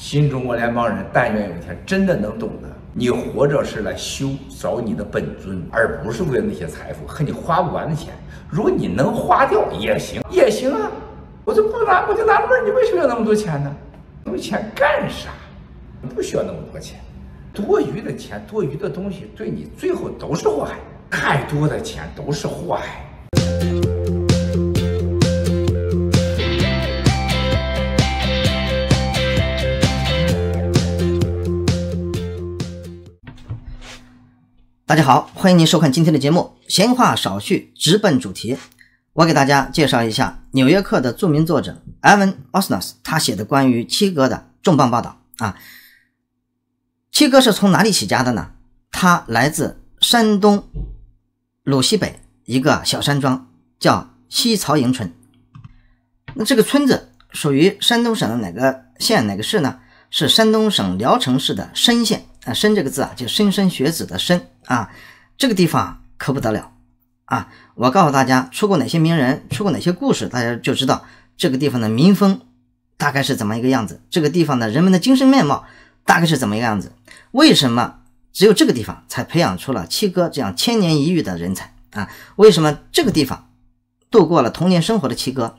新中国联邦人，但愿有一天真的能懂得，你活着是来修找你的本尊，而不是为了那些财富和你花不完的钱。如果你能花掉也行，也行啊。我就不拿，我就纳闷，你为什么要那么多钱呢？那么钱干啥？不需要那么多钱，多余的钱、多余的东西对你最后都是祸害。太多的钱都是祸害。大家好，欢迎您收看今天的节目。闲话少叙，直奔主题。我给大家介绍一下《纽约客》的著名作者埃文·奥斯纳斯他写的关于七哥的重磅报道啊。七哥是从哪里起家的呢？他来自山东鲁西北一个小山庄，叫西曹营村。那这个村子属于山东省的哪个县哪个市呢？是山东省聊城市的莘县。啊，莘这个字啊，就莘莘学子的莘啊，这个地方可不得了啊！我告诉大家，出过哪些名人，出过哪些故事，大家就知道这个地方的民风大概是怎么一个样子，这个地方的人们的精神面貌大概是怎么一个样子。为什么只有这个地方才培养出了七哥这样千年一遇的人才啊？为什么这个地方度过了童年生活的七哥，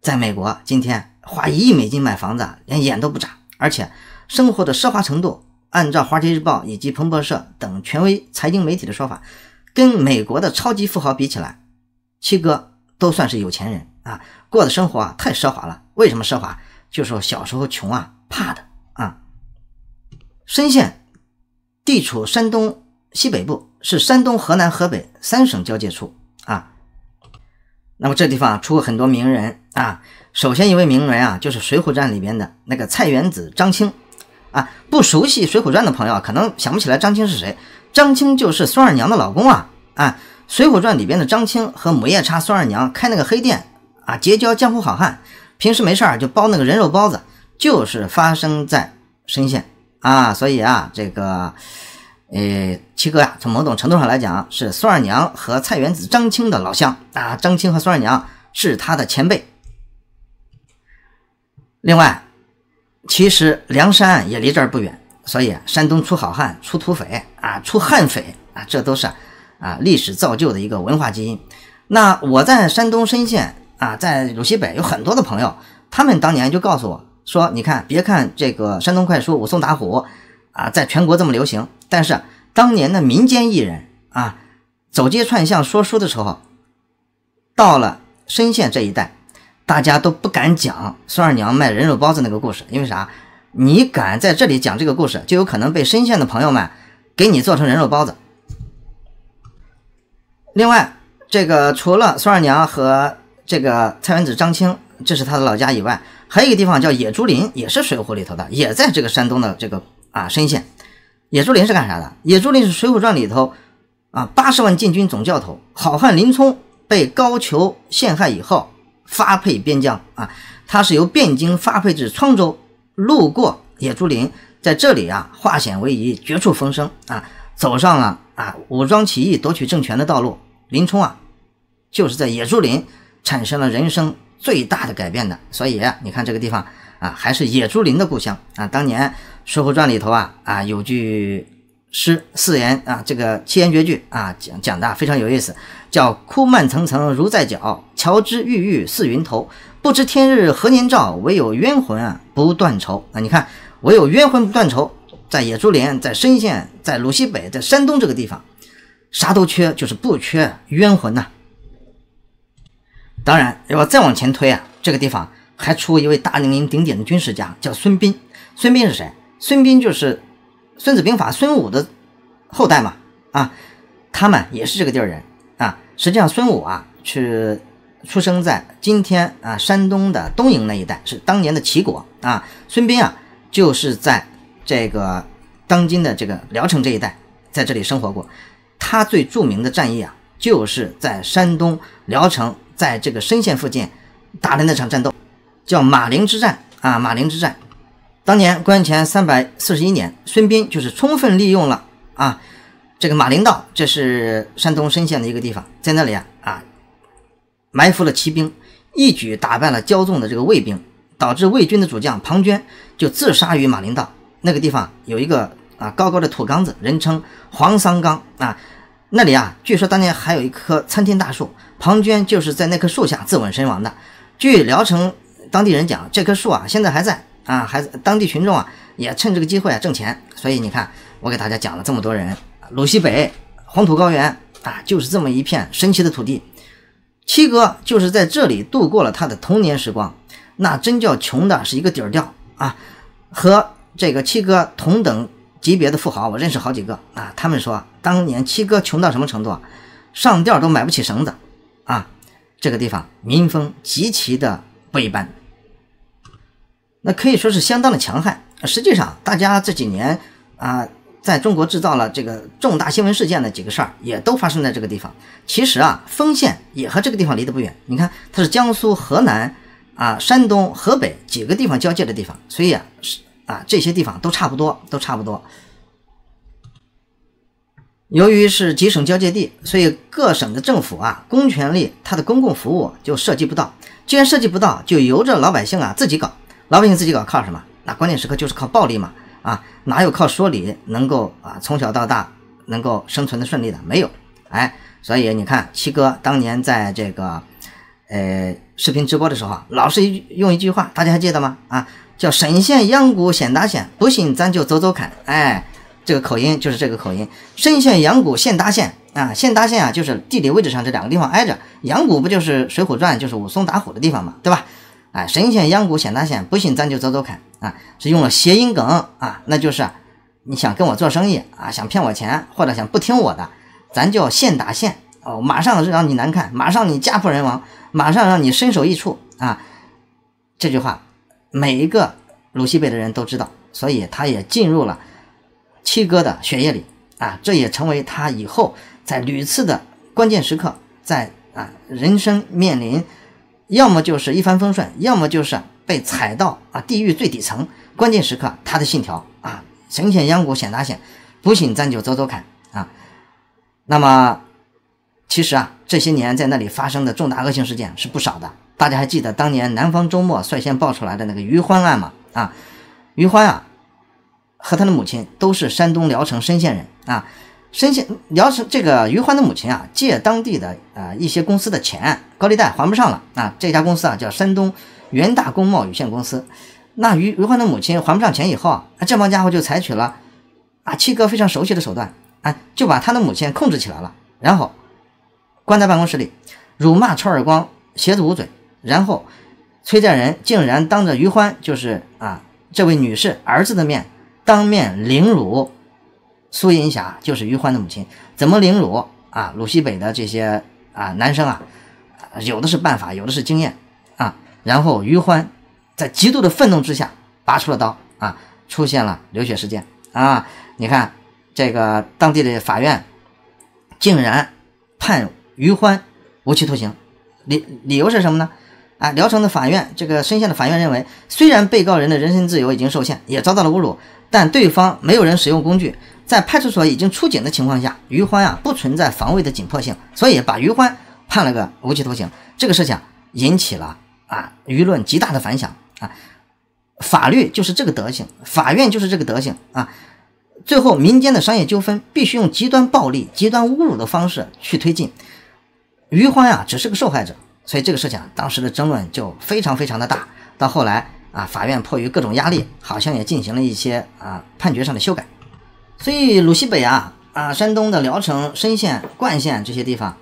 在美国今天花一亿美金买房子，连眼都不眨，而且生活的奢华程度？按照《华尔街日报》以及彭博社等权威财经媒体的说法，跟美国的超级富豪比起来，七哥都算是有钱人啊，过的生活啊太奢华了。为什么奢华？就说小时候穷啊，怕的啊。莘县地处山东西北部，是山东、河南、河北三省交界处啊。那么这地方出过很多名人啊。首先一位名人啊，就是《水浒传》里边的那个菜园子张青。啊，不熟悉《水浒传》的朋友可能想不起来张青是谁。张青就是孙二娘的老公啊！啊，《水浒传》里边的张青和母夜叉孙二娘开那个黑店啊，结交江湖好汉，平时没事儿就包那个人肉包子，就是发生在莘县啊。所以啊，这个，呃，七哥呀，从某种程度上来讲，是孙二娘和菜园子张青的老乡啊。张青和孙二娘是他的前辈。另外。其实梁山也离这儿不远，所以山东出好汉、出土匪啊、出悍匪啊，这都是啊历史造就的一个文化基因。那我在山东莘县啊，在鲁西北有很多的朋友，他们当年就告诉我说：“你看，别看这个山东快书武松打虎啊，在全国这么流行，但是当年的民间艺人啊，走街串巷说书的时候，到了莘县这一带。”大家都不敢讲孙二娘卖人肉包子那个故事，因为啥？你敢在这里讲这个故事，就有可能被深县的朋友们给你做成人肉包子。另外，这个除了孙二娘和这个菜园子张青，这是他的老家以外，还有一个地方叫野猪林，也是水浒里头的，也在这个山东的这个啊深县。野猪林是干啥的？野猪林是水浒传里头啊八十万禁军总教头好汉林冲被高俅陷害以后。发配边疆啊，他是由汴京发配至沧州，路过野猪林，在这里啊化险为夷，绝处逢生啊，走上了啊武装起义夺取政权的道路。林冲啊，就是在野猪林产生了人生最大的改变的。所以你看这个地方啊，还是野猪林的故乡啊。当年《水浒传》里头啊啊有句诗四言啊，这个七言绝句啊讲讲的非常有意思。叫枯蔓层层如在脚，乔之郁郁似云头。不知天日何年照，唯有冤魂啊不断愁。啊，你看，唯有冤魂不断愁，在野猪林，在莘县，在鲁西北，在山东这个地方，啥都缺，就是不缺冤魂呐。当然，要再往前推啊，这个地方还出一位大名鼎鼎的军事家，叫孙膑。孙膑是谁？孙膑就是《孙子兵法》孙武的后代嘛。啊，他们也是这个地儿人。实际上孙武啊，是出生在今天啊山东的东营那一带，是当年的齐国啊。孙膑啊，就是在这个当今的这个聊城这一带，在这里生活过。他最著名的战役啊，就是在山东聊城，在这个莘县附近打的那场战斗，叫马陵之战啊。马陵之战，当年公元前三百四十一年，孙膑就是充分利用了啊。这个马陵道，这是山东莘县的一个地方，在那里啊啊，埋伏了骑兵，一举打败了骄纵的这个魏兵，导致魏军的主将庞涓就自杀于马陵道那个地方有一个啊高高的土缸子，人称黄桑缸啊。那里啊，据说当年还有一棵参天大树，庞涓就是在那棵树下自刎身亡的。据聊城当地人讲，这棵树啊现在还在啊，还当地群众啊也趁这个机会啊挣钱。所以你看，我给大家讲了这么多人，鲁西北黄土高原啊，就是这么一片神奇的土地。七哥就是在这里度过了他的童年时光，那真叫穷的是一个底儿掉啊！和这个七哥同等。级别的富豪，我认识好几个啊。他们说，当年七哥穷到什么程度啊？上吊都买不起绳子啊！这个地方民风极其的不一般，那可以说是相当的强悍。实际上，大家这几年啊，在中国制造了这个重大新闻事件的几个事儿，也都发生在这个地方。其实啊，丰县也和这个地方离得不远。你看，它是江苏、河南啊、山东、河北几个地方交界的地方，所以啊是。啊，这些地方都差不多，都差不多。由于是几省交界地，所以各省的政府啊，公权力它的公共服务就涉及不到。既然涉及不到，就由着老百姓啊自己搞。老百姓自己搞靠什么？那关键时刻就是靠暴力嘛！啊，哪有靠说理能够啊从小到大能够生存的顺利的？没有。哎，所以你看七哥当年在这个呃视频直播的时候，老是一用一句话，大家还记得吗？啊。叫沈县阳谷县大县，不信咱就走走看。哎，这个口音就是这个口音。沈县阳谷县达县啊，县达县啊，就是地理位置上这两个地方挨着。阳谷不就是《水浒传》就是武松打虎的地方嘛，对吧？哎，沈县阳谷县大县，不信咱就走走看啊，是用了谐音梗啊，那就是你想跟我做生意啊，想骗我钱或者想不听我的，咱就现打现哦，马上让你难看，马上你家破人亡，马上让你身首异处啊。这句话。每一个鲁西北的人都知道，所以他也进入了七哥的血液里啊，这也成为他以后在屡次的关键时刻，在啊人生面临要么就是一帆风顺，要么就是被踩到啊地狱最底层关键时刻，他的信条啊，神仙阳谷显大显，不信咱就走走看啊。那么其实啊，这些年在那里发生的重大恶性事件是不少的。大家还记得当年南方周末率先爆出来的那个于欢案吗？啊，于欢啊，和他的母亲都是山东聊城莘县人啊。莘县聊城这个于欢的母亲啊，借当地的啊一些公司的钱，高利贷还不上了啊。这家公司啊叫山东元大工贸有限公司。那于于欢的母亲还不上钱以后啊，这帮家伙就采取了啊七哥非常熟悉的手段啊，就把他的母亲控制起来了，然后关在办公室里，辱骂、抽耳光、鞋子捂嘴。然后，崔家人竟然当着于欢，就是啊这位女士儿子的面，当面凌辱苏银霞，就是于欢的母亲。怎么凌辱啊？鲁西北的这些啊男生啊，有的是办法，有的是经验啊。然后于欢在极度的愤怒之下，拔出了刀啊，出现了流血事件啊。你看这个当地的法院竟然判于欢无期徒刑，理理由是什么呢？啊，聊城的法院，这个深县的法院认为，虽然被告人的人身自由已经受限，也遭到了侮辱，但对方没有人使用工具，在派出所已经出警的情况下，于欢啊不存在防卫的紧迫性，所以把于欢判了个无期徒刑。这个事情引起了啊舆论极大的反响啊，法律就是这个德行，法院就是这个德行啊。最后民间的商业纠纷必须用极端暴力、极端侮辱的方式去推进，于欢啊只是个受害者。所以这个事情啊，当时的争论就非常非常的大。到后来啊，法院迫于各种压力，好像也进行了一些啊判决上的修改。所以鲁西北啊啊，山东的聊城、莘县、冠县这些地方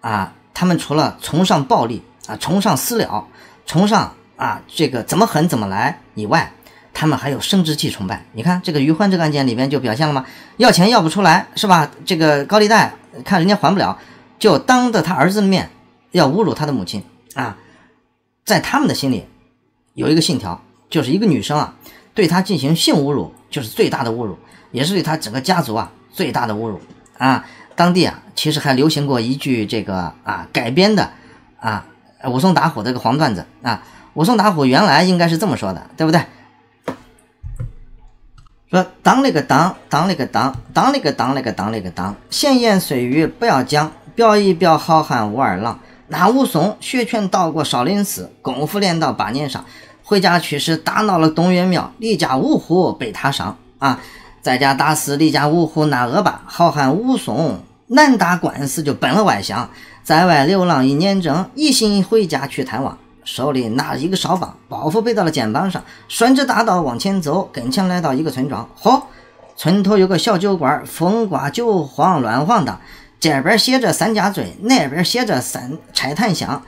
啊，他们除了崇尚暴力啊，崇尚私了，崇尚啊这个怎么狠怎么来以外，他们还有生殖器崇拜。你看这个于欢这个案件里边就表现了吗？要钱要不出来是吧？这个高利贷看人家还不了，就当着他儿子的面。要侮辱他的母亲啊，在他们的心里有一个信条，就是一个女生啊，对他进行性侮辱就是最大的侮辱，也是对他整个家族啊最大的侮辱啊。当地啊，其实还流行过一句这个啊改编的啊武松打虎这个黄段子啊。武松打虎原来应该是这么说的，对不对？说当那个当当那个当当那个当那个当那个当，闲言碎语不要讲，表一表好汉武二郎。那武松学拳到过少林寺，功夫练到八年上，回家去时打闹了东岳庙，离家五虎被他伤啊！在家打死离家五虎那恶霸，好汉武松难打官司就奔了外乡，在外流浪一年整，一心回家去探望。手里拿着一个哨棒，包袱背到了肩膀上，顺着大道往前走，跟前来到一个村庄。嚯，村头有个小酒馆，风刮酒晃乱晃的。这边写着三家醉，那边写着三拆檀香。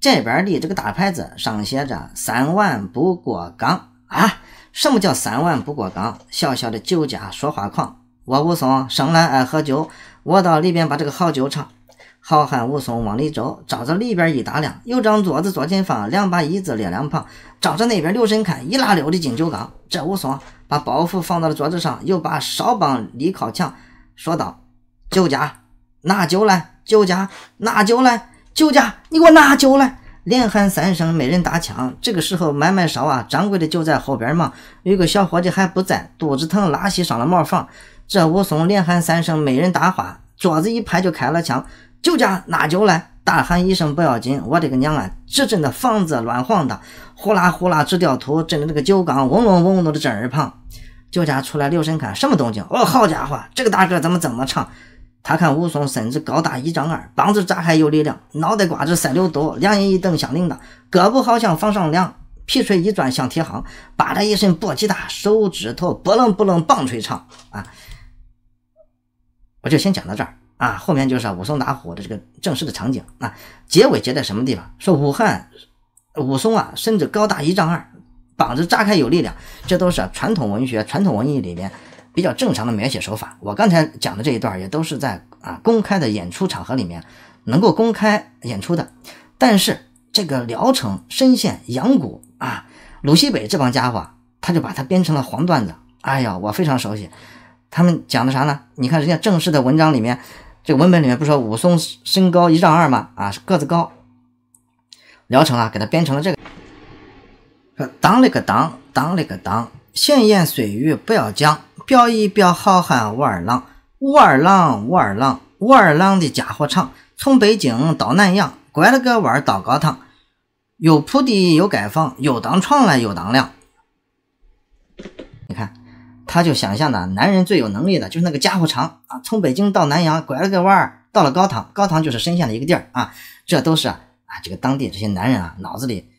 这边立着个大牌子，上写着“三碗不过岗”啊！什么叫三碗不过岗？小小的酒家说话狂。我武松生来爱喝酒，我到里边把这个好酒尝。好汉武松往里走，照着里边一打量，有张桌子坐前方，两把椅子列两旁。照着那边留神看，一拉溜的进酒缸。这武松把包袱放到了桌子上，又把哨棒立靠墙，说道：“酒家，拿酒来！酒家，拿酒来！酒家，你给我拿酒来！”连喊三声，没人搭腔。这个时候，买卖烧啊，掌柜的就在后边忙。有个小伙计还不在，肚子疼，拉稀上了茅房。这武松连喊三声，没人搭话，桌子一拍就开了枪。酒家拿酒来！大喊一声不要紧，我的个娘啊！只震的房子乱晃的，呼啦呼啦直掉土，震的那个酒缸嗡嗡嗡嗡的震耳旁。酒家出来留神看，什么动静？哦，好家伙，这个大个怎么这么长？他看武松身子高大一丈二，膀子扎开有力量，脑袋瓜子赛溜多，两眼一瞪像铃铛，胳膊好像房上梁，皮锤一转像铁夯，吧嗒一声簸箕大，手指头不楞不楞棒槌长啊！我就先讲到这儿。啊，后面就是武松打虎的这个正式的场景啊。结尾结在什么地方？说武汉武松啊，身子高大一丈二，膀子扎开有力量，这都是传统文学、传统文艺里面比较正常的描写手法。我刚才讲的这一段也都是在啊公开的演出场合里面能够公开演出的。但是这个聊城、深县、阳谷啊，鲁西北这帮家伙，他就把它编成了黄段子。哎呀，我非常熟悉。他们讲的啥呢？你看人家正式的文章里面。这个文本里面不说武松身高一丈二吗？啊，个子高。聊城啊，给他编成了这个：当了个当，当了个当，闲言碎语不要讲，表一表好汉武二郎，武二郎，武二郎，武二郎的家伙长，从北京到南阳，拐了个弯到高唐，又铺地又盖房，又当床来又当梁。你看。他就想象的男人最有能力的就是那个家伙长啊，从北京到南阳拐了个弯儿，到了高唐，高唐就是深县的一个地儿啊，这都是啊这个当地这些男人啊脑子里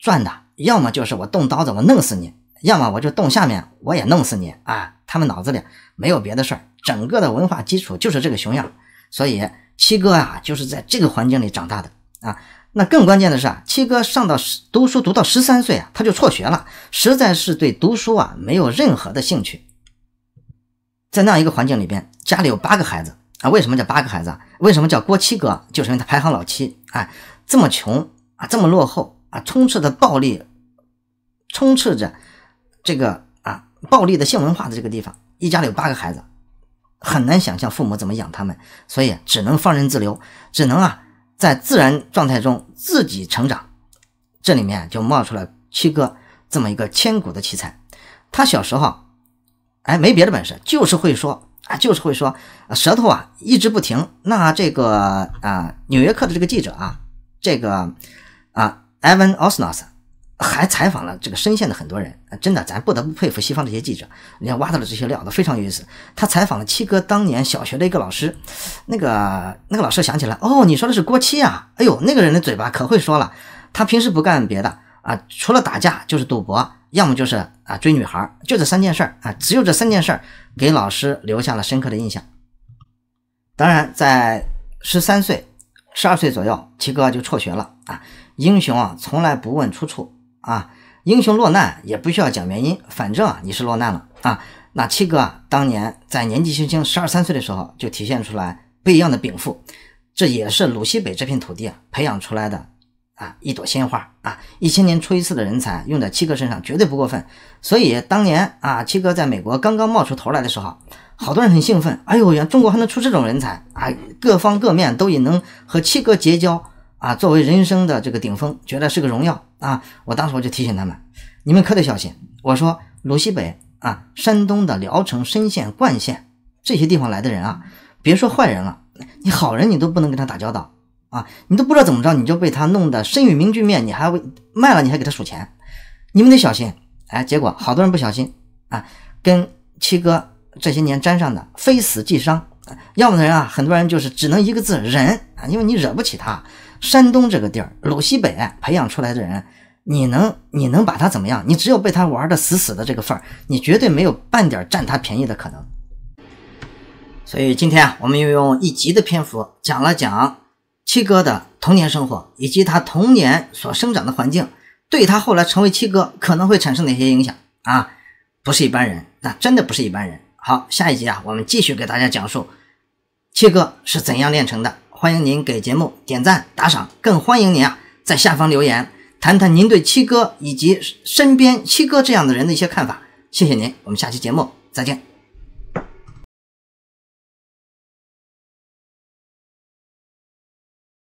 转的，要么就是我动刀子我弄死你，要么我就动下面我也弄死你啊，他们脑子里没有别的事儿，整个的文化基础就是这个熊样，所以七哥啊就是在这个环境里长大的啊。那更关键的是啊，七哥上到十读书读到十三岁啊，他就辍学了，实在是对读书啊没有任何的兴趣。在那样一个环境里边，家里有八个孩子啊，为什么叫八个孩子啊？为什么叫郭七哥？就是因为他排行老七。哎，这么穷啊，这么落后啊，充斥着暴力，充斥着这个啊暴力的性文化的这个地方，一家里有八个孩子，很难想象父母怎么养他们，所以只能放任自流，只能啊。在自然状态中自己成长，这里面就冒出了七哥这么一个千古的奇才。他小时候，哎，没别的本事，就是会说啊，就是会说，舌头啊一直不停。那这个啊，《纽约客》的这个记者啊，这个啊，Evan Osnos。还采访了这个深陷的很多人，真的，咱不得不佩服西方这些记者，你看挖到了这些料都非常有意思。他采访了七哥当年小学的一个老师，那个那个老师想起来，哦，你说的是郭七啊？哎呦，那个人的嘴巴可会说了，他平时不干别的啊，除了打架就是赌博，要么就是啊追女孩，就这三件事儿啊，只有这三件事儿给老师留下了深刻的印象。当然，在十三岁、十二岁左右，七哥就辍学了啊。英雄啊，从来不问出处。啊，英雄落难也不需要讲原因，反正啊你是落难了啊。那七哥啊，当年在年纪轻轻十二三岁的时候就体现出来不一样的禀赋，这也是鲁西北这片土地啊培养出来的啊一朵鲜花啊，一千年出一次的人才用在七哥身上绝对不过分。所以当年啊七哥在美国刚刚冒出头来的时候，好多人很兴奋，哎呦呀，中国还能出这种人才啊，各方各面都以能和七哥结交。啊，作为人生的这个顶峰，觉得是个荣耀啊！我当时我就提醒他们，你们可得小心。我说鲁西北啊，山东的聊城、深县、冠县这些地方来的人啊，别说坏人了，你好人你都不能跟他打交道啊，你都不知道怎么着，你就被他弄得身与名俱灭，你还为卖了你还给他数钱，你们得小心。哎，结果好多人不小心啊，跟七哥这些年沾上的非死即伤，要么的人啊，很多人就是只能一个字忍啊，因为你惹不起他。山东这个地儿，鲁西北培养出来的人，你能你能把他怎么样？你只有被他玩的死死的这个份儿，你绝对没有半点占他便宜的可能。所以今天啊，我们又用一集的篇幅讲了讲七哥的童年生活，以及他童年所生长的环境，对他后来成为七哥可能会产生哪些影响啊？不是一般人，那真的不是一般人。好，下一集啊，我们继续给大家讲述七哥是怎样炼成的。欢迎您给节目点赞打赏，更欢迎您啊在下方留言，谈谈您对七哥以及身边七哥这样的人的一些看法。谢谢您，我们下期节目再见。